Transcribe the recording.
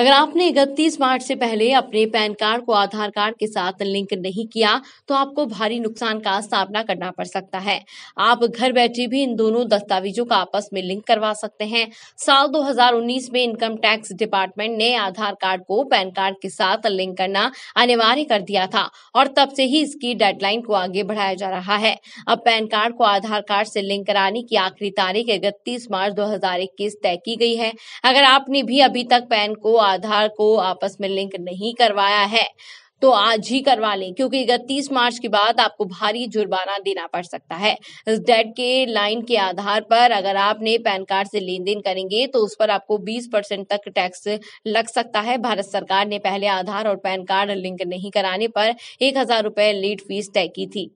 अगर आपने इकतीस मार्च से पहले अपने पैन कार्ड को आधार कार्ड के साथ लिंक नहीं किया तो आपको भारी नुकसान का सामना करना पड़ सकता है। आप घर बैठे भी इन दोनों दस्तावेजों का आपस में लिंक करवा सकते हैं। साल 2019 में इनकम टैक्स डिपार्टमेंट ने आधार कार्ड को पैन कार्ड के साथ लिंक करना अनिवार्य कर दिया था और तब से ही इसकी डेडलाइन को आगे बढ़ाया जा रहा है। अब पैन कार्ड को आधार कार्ड से लिंक कराने की आखिरी तारीख इकतीस मार्च दो हज़ार इक्कीस तय की गई है। अगर आपने भी अभी तक पैन को आधार को आपस में लिंक नहीं करवाया है तो आज ही करवा लें, क्योंकि इकतीस मार्च के बाद आपको भारी जुर्माना देना पड़ सकता है। इस डेट के लाइन के आधार पर अगर आपने पैन कार्ड से लेन देन करेंगे तो उस पर आपको 20 परसेंट तक टैक्स लग सकता है। भारत सरकार ने पहले आधार और पैन कार्ड लिंक नहीं कराने पर एक हज़ार रुपए लेट फ़ीस तय की थी।